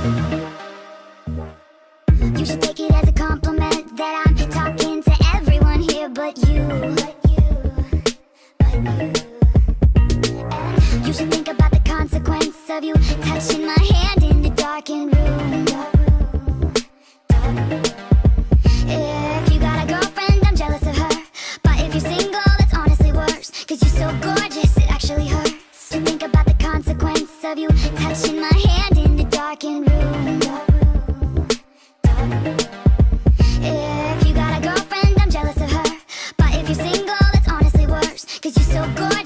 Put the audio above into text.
You should take it as a compliment that I'm talking to everyone here but you. But you. But you. And you should think about the consequence of you touching my hand in the darkened room. If you got a girlfriend, I'm jealous of her. But if you're single, it's honestly worse. Cause you're so gorgeous, Cause you're so good.